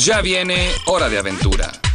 Ya viene Hora de Aventura.